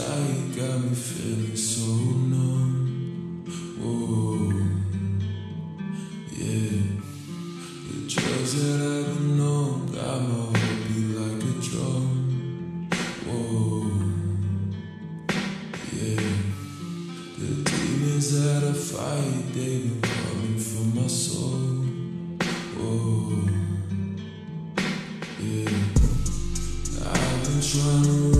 Now you got me feeling so numb. Whoa, yeah. The drugs that I don't know got my heart beat like a drum. Whoa, yeah. The demons that I fight, they've been calling for my soul. Whoa, yeah. I've been trying to.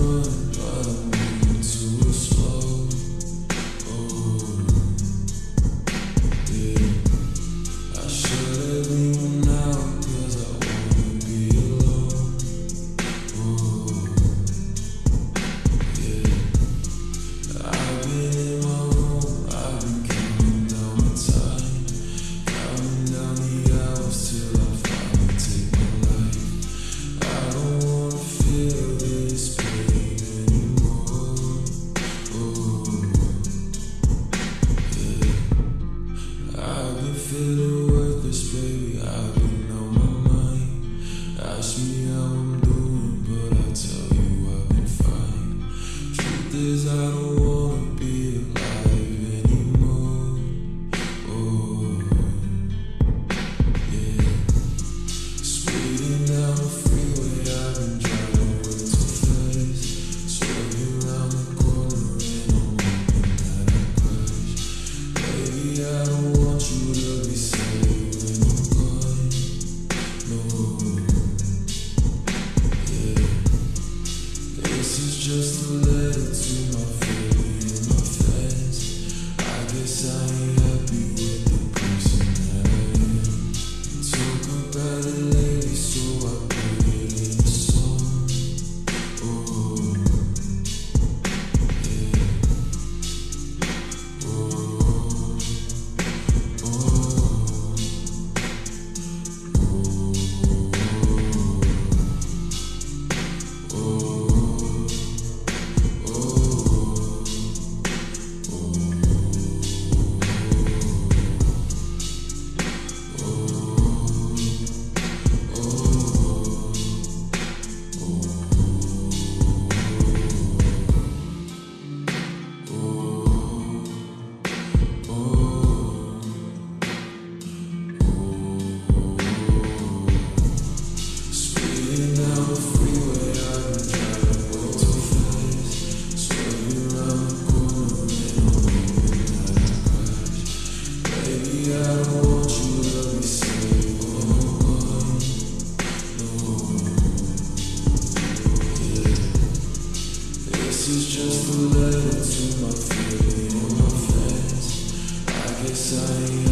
This is just a letter to my freedom of friends. I guess I